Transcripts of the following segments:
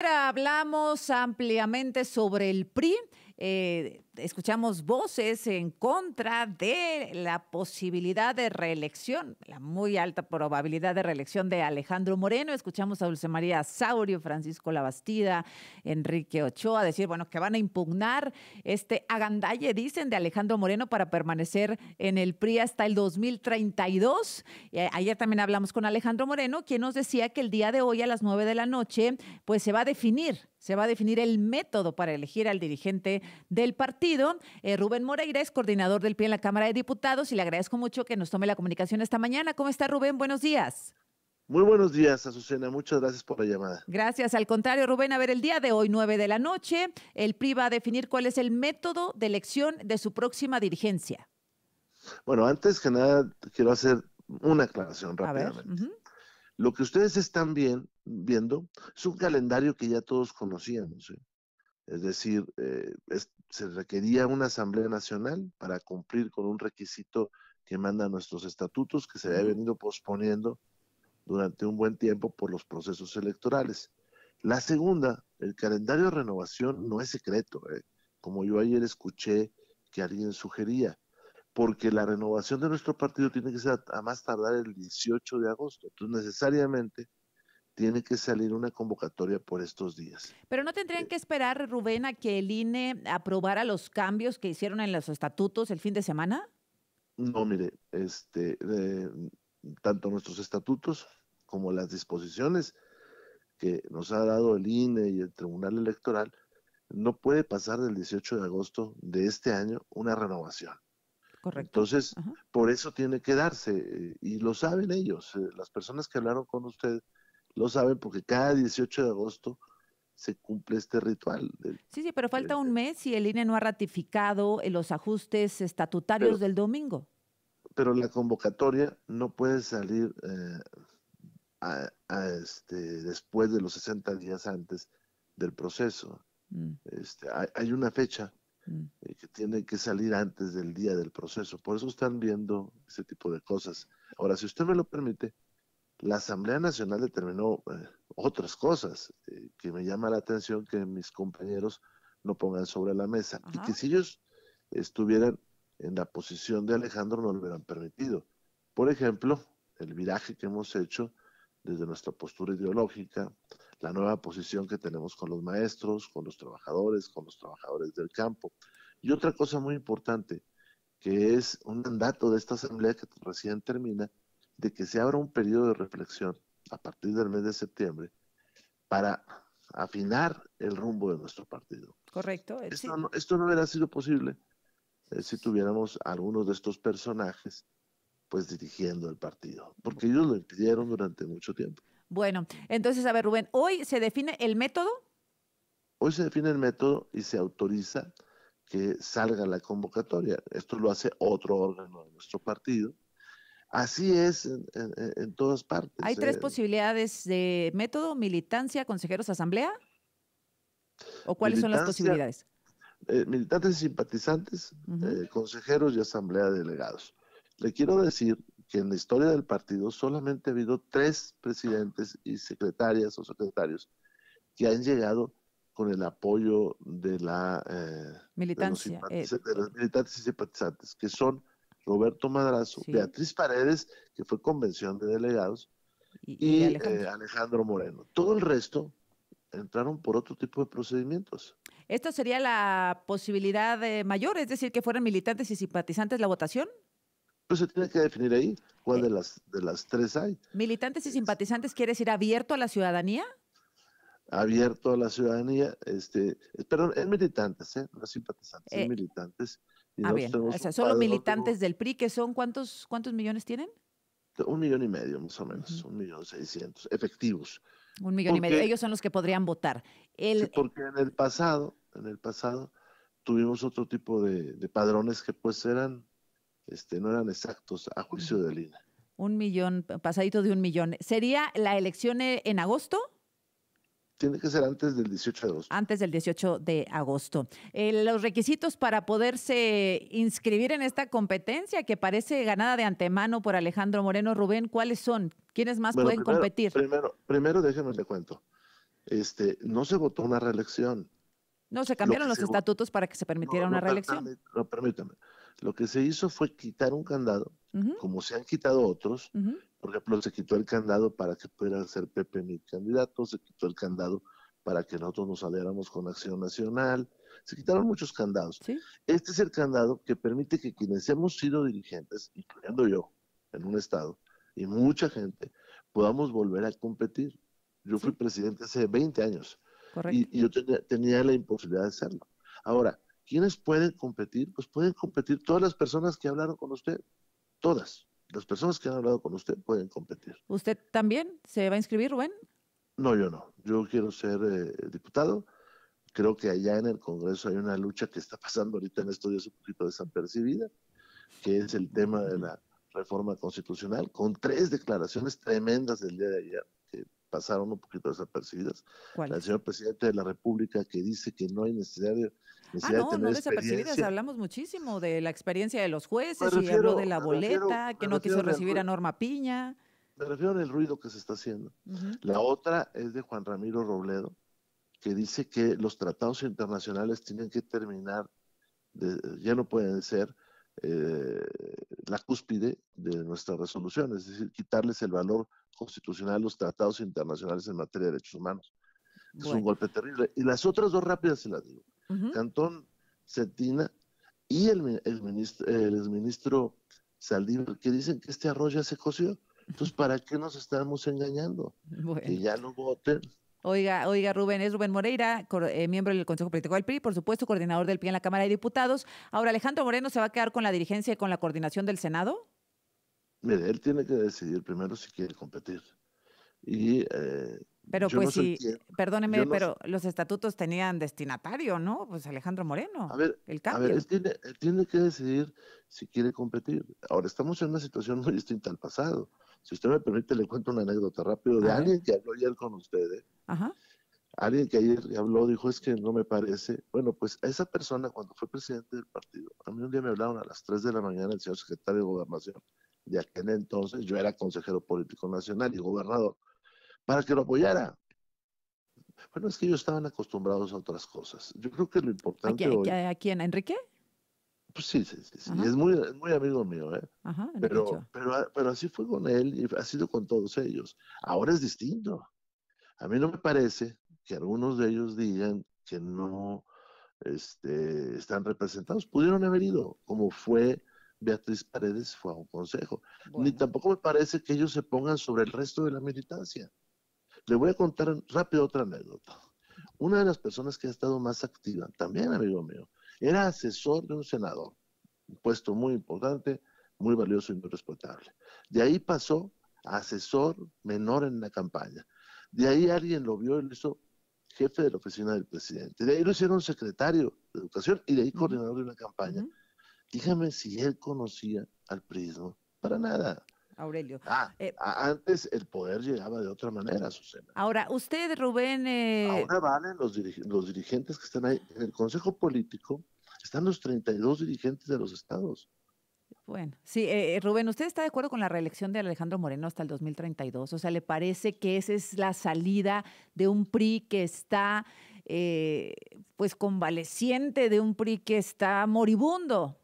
Hablamos ampliamente sobre el PRI. Eh, escuchamos voces en contra de la posibilidad de reelección, la muy alta probabilidad de reelección de Alejandro Moreno. Escuchamos a Dulce María Saurio, Francisco Labastida, Enrique Ochoa decir, bueno, que van a impugnar este agandalle, dicen, de Alejandro Moreno para permanecer en el PRI hasta el 2032. Eh, ayer también hablamos con Alejandro Moreno, quien nos decía que el día de hoy a las nueve de la noche, pues se va a definir se va a definir el método para elegir al dirigente del partido. Eh, Rubén Moreira es coordinador del PRI en la Cámara de Diputados y le agradezco mucho que nos tome la comunicación esta mañana. ¿Cómo está Rubén? Buenos días. Muy buenos días, Azucena. Muchas gracias por la llamada. Gracias. Al contrario, Rubén, a ver, el día de hoy, 9 de la noche, el PRI va a definir cuál es el método de elección de su próxima dirigencia. Bueno, antes que nada, quiero hacer una aclaración rápidamente. Lo que ustedes están bien, viendo es un calendario que ya todos conocíamos. ¿eh? Es decir, eh, se requería una Asamblea Nacional para cumplir con un requisito que manda nuestros estatutos, que se había venido posponiendo durante un buen tiempo por los procesos electorales. La segunda, el calendario de renovación no es secreto, ¿eh? como yo ayer escuché que alguien sugería porque la renovación de nuestro partido tiene que ser a más tardar el 18 de agosto. Entonces, necesariamente tiene que salir una convocatoria por estos días. Pero no tendrían que esperar, Rubén, a que el INE aprobara los cambios que hicieron en los estatutos el fin de semana? No, mire, este, tanto nuestros estatutos como las disposiciones que nos ha dado el INE y el Tribunal Electoral, no puede pasar del 18 de agosto de este año una renovación. Correcto. Entonces, por eso tiene que darse, eh, y lo saben ellos, eh, las personas que hablaron con usted lo saben porque cada 18 de agosto se cumple este ritual. sí, sí, pero falta un mes y el INE no ha ratificado eh, los ajustes estatutarios del domingo. Pero la convocatoria no puede salir a, este, después de los 60 días antes del proceso. Mm. Este, hay, una fecha. Eh, que tiene que salir antes del día del proceso. Por eso están viendo ese tipo de cosas. Ahora, si usted me lo permite, la Asamblea Nacional determinó eh, otras cosas eh, que me llama la atención que mis compañeros no pongan sobre la mesa y que si ellos estuvieran en la posición de Alejandro no lo hubieran permitido. Por ejemplo, el viraje que hemos hecho desde nuestra postura ideológica, la nueva posición que tenemos con los maestros, con los trabajadores, con los trabajadores del campo. Y otra cosa muy importante, que es un mandato de esta asamblea que recién termina, de que se abra un periodo de reflexión a partir del mes de septiembre para afinar el rumbo de nuestro partido. Correcto. Eh, esto, no, esto no hubiera sido posible eh, si tuviéramos algunos de estos personajes pues dirigiendo el partido, porque ellos lo impidieron durante mucho tiempo. Bueno, entonces, a ver, Rubén, ¿hoy se define el método? Hoy se define el método y se autoriza que salga la convocatoria. Esto lo hace otro órgano de nuestro partido. Así es en, todas partes. ¿Hay tres eh. posibilidades de método, militancia, consejeros, asamblea? ¿O cuáles son las posibilidades? Eh, militantes y simpatizantes, eh, consejeros y asamblea de delegados. Le quiero decir que en la historia del partido solamente ha habido tres presidentes y secretarias o secretarios que han llegado con el apoyo de la eh, militancia de los, eh. militantes y simpatizantes, que son Roberto Madrazo, Beatriz Paredes, que fue convención de delegados, y, eh, Alejandro. Moreno. Todo el resto entraron por otro tipo de procedimientos. ¿Esto sería la posibilidad mayor, es decir, que fueran militantes y simpatizantes la votación? Pues se tiene que definir ahí cuál de las, de las tres hay. ¿Militantes y simpatizantes quiere decir abierto a la ciudadanía? Abierto a la ciudadanía, este, perdón, es militantes, ¿eh? no simpatizantes, es eh, militantes. ah, bien, o sea, solo militantes del PRI, que son, ¿cuántos, ¿cuántos millones tienen? Un millón y medio, más o menos, un millón seiscientos, efectivos. Un millón y medio, ellos son los que podrían votar. El... porque en el pasado, en el pasado, tuvimos otro tipo de, de padrones que pues eran este, no eran exactos a juicio de Lina. Un millón, pasadito de un millón. ¿Sería la elección e, en agosto? Tiene que ser antes del 18 de agosto. Antes del 18 de agosto. Eh, los requisitos para poderse inscribir en esta competencia que parece ganada de antemano por Alejandro Moreno Rubén, ¿cuáles son? ¿Quiénes más pueden competir? Primero, primero déjenme le cuento. este, no se votó una reelección. No, se cambiaron los estatutos para que se permitiera una reelección. No, permítame. Lo que se hizo fue quitar un candado, como se han quitado otros. Por ejemplo, se quitó el candado para que pudiera ser Pepe mi candidato, se quitó el candado para que nosotros nos saliéramos con Acción Nacional. Se quitaron muchos candados. Este es el candado que permite que quienes hemos sido dirigentes, incluyendo yo, en un estado, y mucha gente, podamos volver a competir. Yo fui presidente hace 20 años y, yo tenía, la imposibilidad de hacerlo. Ahora, ¿quiénes pueden competir? Pues pueden competir todas las personas que hablaron con usted, todas. Las personas que han hablado con usted pueden competir. ¿Usted también se va a inscribir, Rubén? No, yo no. Yo quiero ser eh, diputado. Creo que allá en el Congreso hay una lucha que está pasando ahorita en estos días un poquito desapercibida, que es el tema de la reforma constitucional, con tres declaraciones tremendas del día de ayer pasaron un poquito desapercibidas. El señor presidente de la República que dice que no hay necesidad de, ah, no, no desapercibidas, hablamos muchísimo de la experiencia de los jueces y habló de la boleta, que no quiso recibir a Norma Piña. Me refiero al ruido que se está haciendo. La otra es de Juan Ramiro Robledo, que dice que los tratados internacionales tienen que terminar, ya no pueden ser eh, la cúspide de nuestra resolución, es decir, quitarles el valor constitucional los tratados internacionales en materia de derechos humanos. Es un golpe terrible. Y las otras dos rápidas se las digo. Cantón Cetina y el, el, ministro, el ministro Saldívar, que dicen que este arroz ya se coció. Entonces, ¿para qué nos estamos engañando? Que ya no voten. Oiga, oiga, Rubén, es Rubén Moreira, eh, miembro del Consejo Político del PRI, por supuesto, coordinador del PRI en la Cámara de Diputados. Ahora, Alejandro Moreno se va a quedar con la dirigencia y con la coordinación del Senado. Mire, él tiene que decidir primero si quiere competir. Y, eh, pero pues sí, perdóneme, pero los estatutos tenían destinatario, ¿no? Pues Alejandro Moreno. A ver, el cambio. A ver, él tiene, él tiene que decidir si quiere competir. Ahora, estamos en una situación muy distinta al pasado. Si usted me permite, le cuento una anécdota rápido de alguien que habló ayer con ustedes. Ajá. Alguien que ayer habló dijo, es que no me parece. Bueno, pues a esa persona, cuando fue presidente del partido, a mí un día me hablaron a las 3 de la mañana el señor secretario de Gobernación de aquel entonces, yo era consejero político nacional y gobernador, para que lo apoyara. Bueno, es que ellos estaban acostumbrados a otras cosas. Yo creo que lo importante ¿A, quién, ¿a quién? ¿Enrique? Pues sí, sí, sí, sí. es muy, muy amigo mío, ¿eh? Ajá, pero, pero, pero así fue con él y ha sido con todos ellos. Ahora es distinto. A mí no me parece que algunos de ellos digan que no este, están representados. Pudieron haber ido, como fue Beatriz Paredes fue a un consejo. Ni tampoco me parece que ellos se pongan sobre el resto de la militancia. Le voy a contar rápido otra anécdota. Una de las personas que ha estado más activa, también amigo mío, era asesor de un senador, un puesto muy importante, muy valioso y muy respetable. De ahí pasó a asesor menor en la campaña. De ahí alguien lo vio y lo hizo jefe de la oficina del presidente. De ahí lo hicieron secretario de educación y de ahí coordinador de una campaña. Dígame si él conocía al prismo. Para nada. Aurelio. Ah, eh, antes el poder llegaba de otra manera, Susana. Ahora, usted, Rubén. Eh... Ahora valen los, los dirigentes que están ahí. En el Consejo Político están los 32 dirigentes de los estados. Bueno, sí, eh, eh, Rubén, ¿usted está de acuerdo con la reelección de Alejandro Moreno hasta el 2032? O sea, ¿le parece que esa es la salida de un PRI que está, pues, convaleciente, de un PRI que está moribundo?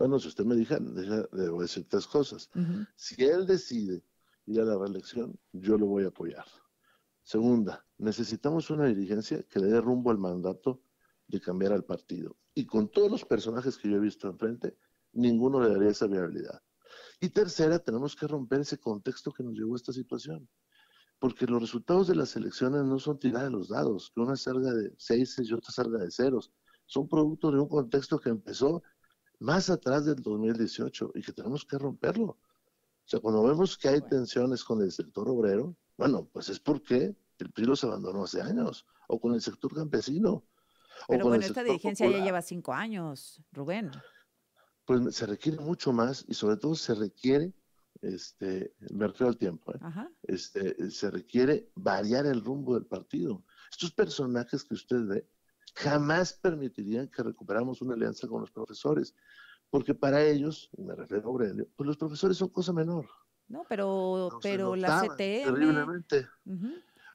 Bueno, si usted me dijo, le voy a decir tres cosas. Si él decide ir a la reelección, yo lo voy a apoyar. Segunda, necesitamos una dirigencia que le dé rumbo al mandato de cambiar al partido. Y con todos los personajes que yo he visto enfrente, ninguno le daría esa viabilidad. Y tercera, tenemos que romper ese contexto que nos llevó a esta situación. Porque los resultados de las elecciones no son tirar de los dados, que una salga de seis y otra salga de ceros. Son producto de un contexto que empezó más atrás del 2018 y que tenemos que romperlo. O sea, cuando vemos que hay tensiones con el sector obrero, bueno, pues es porque el PRI los abandonó hace años, o con el sector campesino. Pero bueno, esta dirigencia ya lleva cinco años, Rubén. Pues se requiere mucho más y sobre todo se requiere, este, me refiero al tiempo, ¿eh? este, se requiere variar el rumbo del partido. Estos personajes que usted ve, jamás permitirían que recuperáramos una alianza con los profesores, porque para ellos, me refiero a Aurelio, pues los profesores son cosa menor. No, pero, pero la CTM... Terriblemente.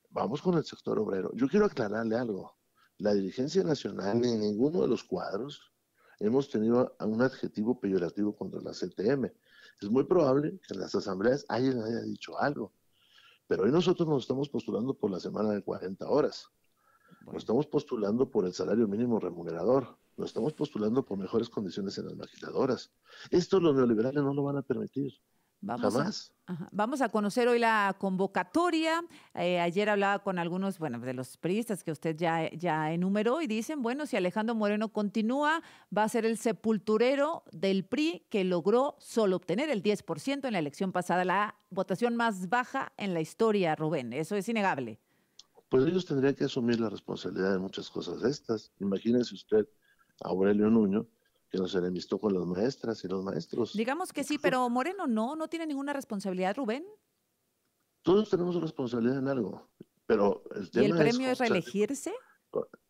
vamos con el sector obrero. Yo quiero aclararle algo. La dirigencia nacional ni ninguno de los cuadros hemos tenido un adjetivo peyorativo contra la CTM. Es muy probable que en las asambleas alguien haya dicho algo, pero hoy nosotros nos estamos postulando por la semana de 40 horas. Nos estamos postulando por el salario mínimo remunerador. Nos estamos postulando por mejores condiciones en las maquiladoras. Esto los neoliberales no lo van a permitir. Vamos A, vamos a conocer hoy la convocatoria. Eh, ayer hablaba con algunos, bueno, de los priistas que usted ya, ya enumeró y dicen, bueno, si Alejandro Moreno continúa, va a ser el sepulturero del PRI que logró solo obtener el 10% en la elección pasada, la votación más baja en la historia, Rubén. Eso es innegable. Pues ellos tendrían que asumir la responsabilidad de muchas cosas de estas. Imagínese usted a Aurelio Nuño, que nos enemistó con las maestras y los maestros. Digamos que sí, pero Moreno no, no tiene ninguna responsabilidad, Rubén. Todos tenemos responsabilidad en algo, pero el tema ¿Y el premio es, reelegirse?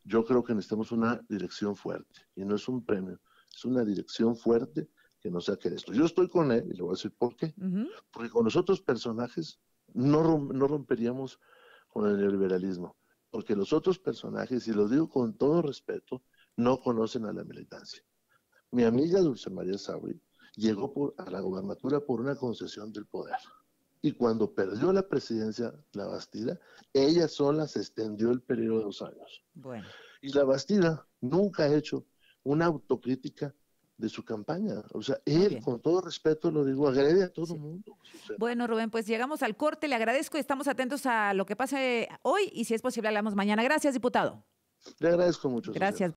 Yo creo que necesitamos una dirección fuerte, y no es un premio, es una dirección fuerte que nos saque de esto. Yo estoy con él, y le voy a decir por qué. Porque con los otros personajes no, no romperíamos con el neoliberalismo, porque los otros personajes, y lo digo con todo respeto, no conocen a la militancia. Mi amiga Dulce María Sauri llegó por, a la gobernatura por una concesión del poder. Y cuando perdió la presidencia, la Bastida, ella sola se extendió el periodo de dos años. Bueno. Y la Bastida nunca ha hecho una autocrítica de su campaña. O sea, él, con todo respeto, lo digo, agrede a todo el mundo. Bueno, Rubén, pues llegamos al corte. Le agradezco y estamos atentos a lo que pase hoy y si es posible hablamos mañana. Gracias, diputado. Le agradezco mucho. Gracias.